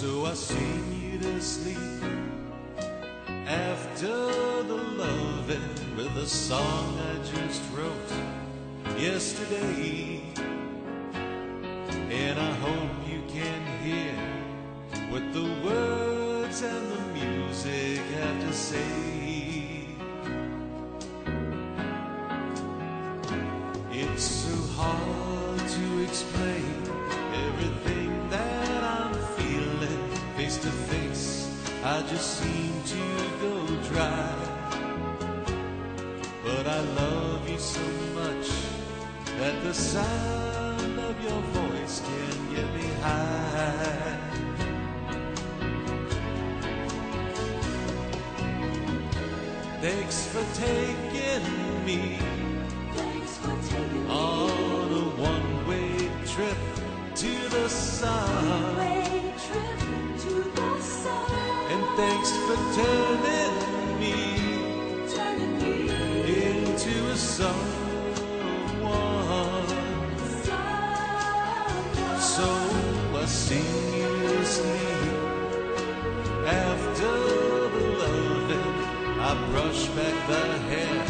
So I sing you to sleep after the loving with a song I just wrote yesterday. And I hope you can hear what the words and the music have to say. I just seem to go dry. But I love you so much that the sound of your voice can get me high. Thanks for taking me Thanks for taking on a one-way trip to the sun. Thanks for turning me Turning me into a someone. So I sing you to sleep after the loving. I brush back the hair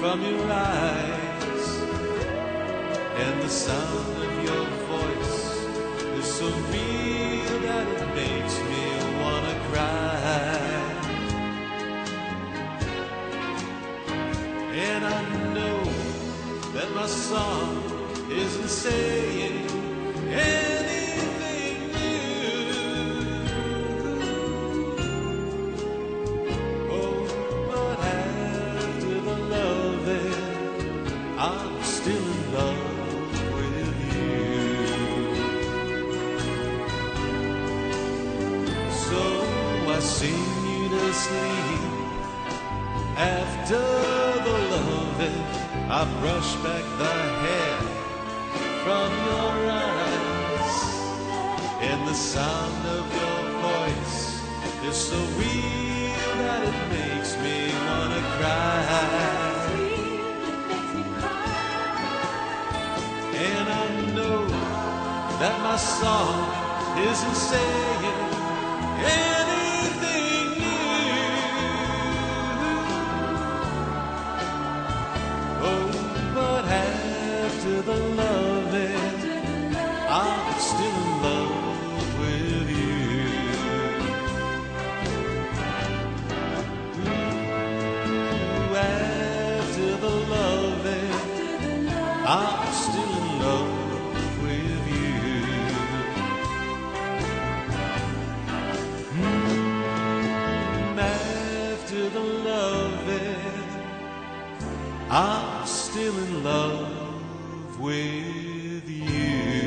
from your eyes, and the sound of your voice is so real that it makes me song isn't saying anything new. Oh, but after the loving, I'm still in love with you. So I sing you to sleep after the loving. I brush back the hair from your eyes, and the sound of your voice is so real that it makes me wanna cry. And I know that my song isn't saying the loving, I'm still in love with you. Ooh, after the loving. I'm still in love with you. Mm, after the loving, I'm still in love with you.